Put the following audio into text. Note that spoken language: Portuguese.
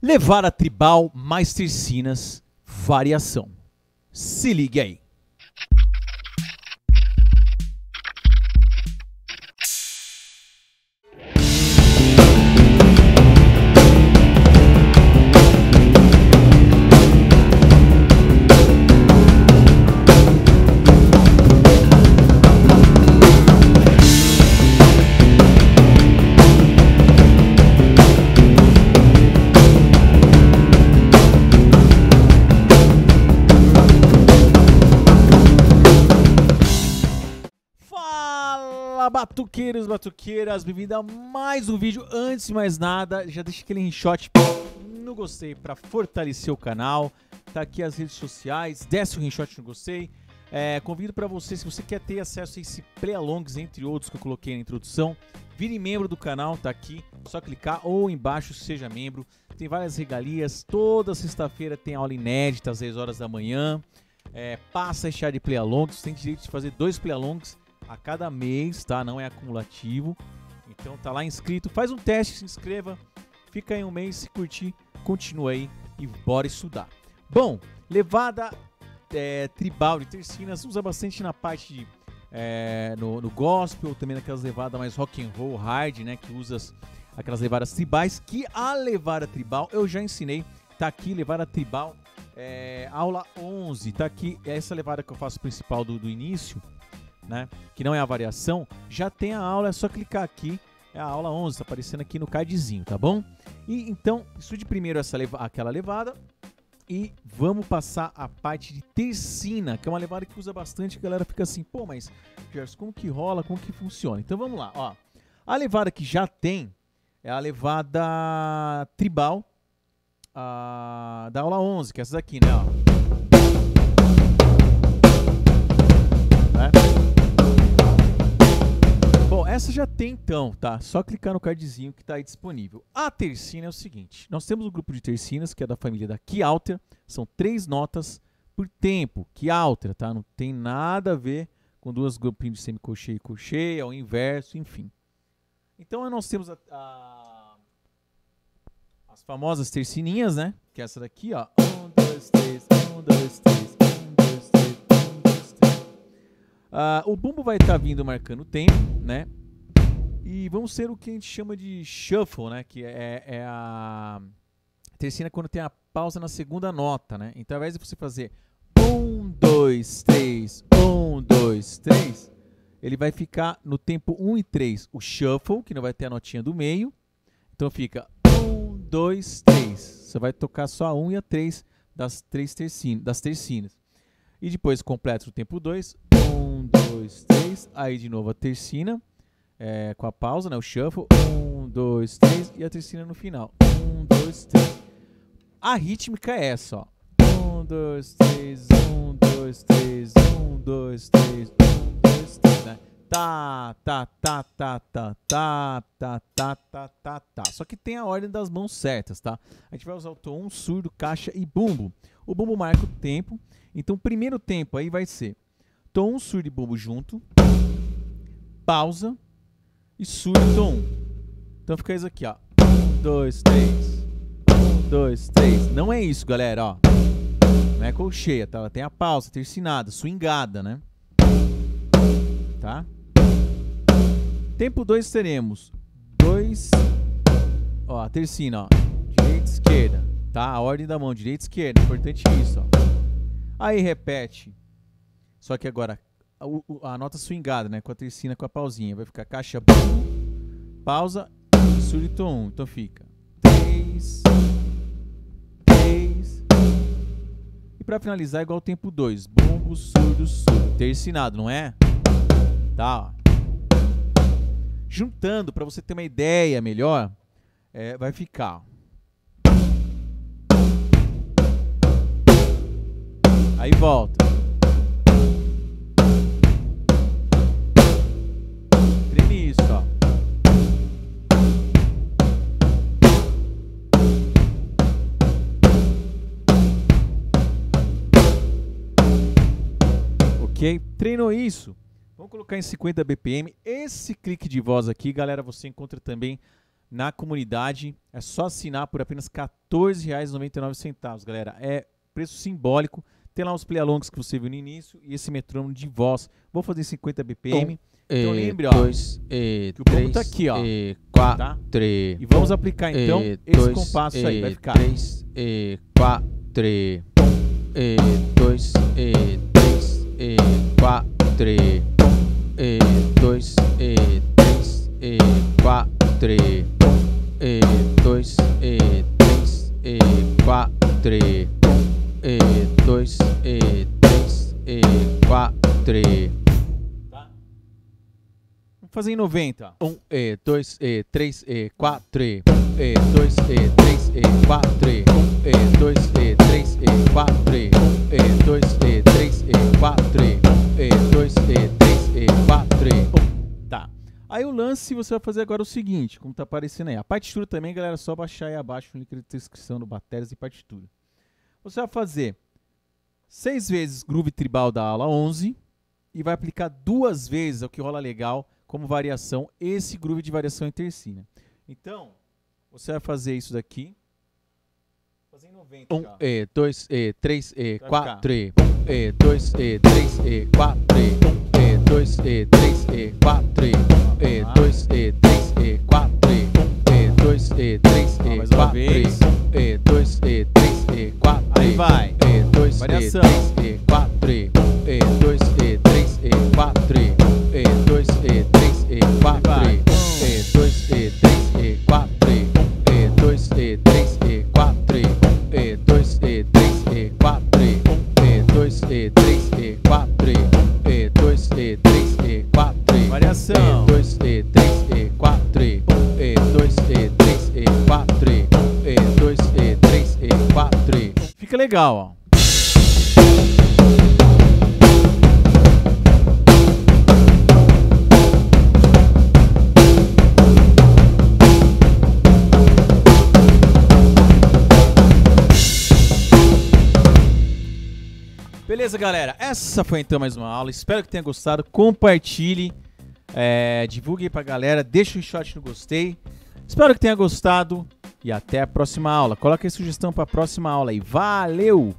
Levar a tribal mais tercinas, variação. Se ligue aí. Batuqueiros, batuqueiras, bem-vindo a mais um vídeo. Antes de mais nada, já deixa aquele rinshot no gostei para fortalecer o canal. Tá aqui as redes sociais, desce o rinshot no gostei. É, convido para você, se você quer ter acesso a esse play-alongs, entre outros que eu coloquei na introdução, vire membro do canal, tá aqui, só clicar ou embaixo seja membro. Tem várias regalias, toda sexta-feira tem aula inédita às 10 horas da manhã. É, passa a chá de play-alongs, tem direito de fazer dois play-alongs a cada mês, tá? Não é acumulativo. Então tá lá inscrito, faz um teste, se inscreva, fica aí um mês, se curtir, continua aí e bora estudar. Bom, levada é, tribal de tercinas usa bastante na parte de, é, no, no, gospel, também naquelas levadas mais rock and roll, hard, né? Que usa as, aquelas levadas tribais, que a levada tribal eu já ensinei, tá aqui, levada tribal, é, aula 11, tá aqui, essa levada que eu faço principal do, do início, né, que não é a variação, já tem a aula, é só clicar aqui, é a aula 11, está aparecendo aqui no cardzinho, tá bom? E então, estude primeiro essa leva aquela levada e vamos passar a parte de tercina, que é uma levada que usa bastante, a galera fica assim, pô, mas Gerson, como que rola, como que funciona? Então vamos lá, ó. A levada que já tem é a levada tribal a, da aula 11, que é essa daqui, né, ó. Essa já tem então, tá? Só clicar no cardzinho que está aí disponível. A tercina é o seguinte: nós temos um grupo de tercinas que é da família da Kialter, são três notas por tempo, Kialter, tá? Não tem nada a ver com duas grupinhos de semicolcheia e colcheia, ao inverso, enfim. Então nós temos a, a, as famosas tercininhas, né? Que é essa daqui, ó. Um, dois, três, um, dois, três. Uh, o bumbo vai estar tá vindo marcando o tempo, né? E vamos ser o que a gente chama de shuffle, né? Que é, é a terceira quando tem a pausa na segunda nota, né? Então, ao invés de você fazer um, dois, três, um, dois, três, ele vai ficar no tempo 1 um e 3 o shuffle, que não vai ter a notinha do meio. Então fica 1, 2, 3. Você vai tocar só a 1 um e a 3 das três tercinas, das tercinas. E depois completa o tempo 2. 1, 2, 3. Aí de novo a tercina é, com a pausa, né, o shuffle. 1, 2, 3. E a tercina no final. 1, 2, 3. A rítmica é essa, ó. 1, 2, 3, 1, 2, 3, 1, 2, 3, 1, 2, 3, né? Tá, tá, tá, tá, tá, tá, tá, tá, tá, tá, tá. Só que tem a ordem das mãos certas, tá? A gente vai usar o tom, surdo, caixa e bumbo. O bumbo marca o tempo. Então, o primeiro tempo aí vai ser tom, surdo e bumbo junto, pausa e surdo e tom. Então fica isso aqui, ó. Um, dois, três. Um, dois, três. Não é isso, galera, ó. Não é colcheia, tá? Ela tem a pausa, tercinada, swingada, né? Tá? Tempo 2 teremos dois, ó, a tercina, ó, direita, esquerda, tá? A ordem da mão, direita, esquerda, importante isso, ó. Aí repete, só que agora a, a, nota swingada, né, com a tercina com a pausinha, vai ficar caixa, pausa, surdo 1, um. então fica 3, 3, e para finalizar igual o tempo 2, bumbo, surdo, surdo, tercinado, não é? Tá, juntando para você ter uma ideia melhor, é, vai ficar. Aí volta. Ok? Treinou isso? Vamos colocar em 50 BPM. Esse clique de voz aqui, galera, você encontra também na comunidade. É só assinar por apenas R$ 14,99, galera. É preço simbólico. Tem lá os play-alongs que você viu no início e esse metrônomo de voz. Vou fazer 50 BPM. Um, Então e lembre, ó, dois, e que o ponto três, tá aqui, ó, e quatro, tá? e vamos aplicar então e esse dois, compasso aí. Vai ficar. três, e quatro, e dois, e quatro e dois e três e quatro e dois e três e quatro e dois e três e quatro. Tá. Vamos fazer em 90. 1 um, e 2 e 3 e 4 e 2 e 3 e 4 1 e 2 e 3 e 4 lance você vai fazer agora o seguinte, como tá aparecendo aí. A partitura também, galera, é só baixar aí abaixo no link de descrição do Baterias e Partitura. Você vai fazer seis vezes groove tribal da aula 11 e vai aplicar duas vezes, é o que rola legal, como variação, esse groove de variação em tercina. Então, você vai fazer isso daqui. Fazer em 90, um, cara. e dois, e três, e Vai quatro, e dois, e três, e quatro, e dois, e três, e quatro, e dois, e três, e quatro, e dois, e três, e uma quatro, vez. e dois, e três, e quatro, Aí vai. e dois, e três, e quatro, e dois, e três, e quatro, e dois, e três, e quatro, e 4, e 2, e 3, e 4. E. Fica legal, ó. Beleza, galera? Essa foi então mais uma aula. Espero que tenha gostado. Compartilhe, é, divulgue pra galera, deixa um shot no gostei. Espero que tenha gostado e até a próxima aula. Coloque aí sugestão pra próxima aula aí. Valeu!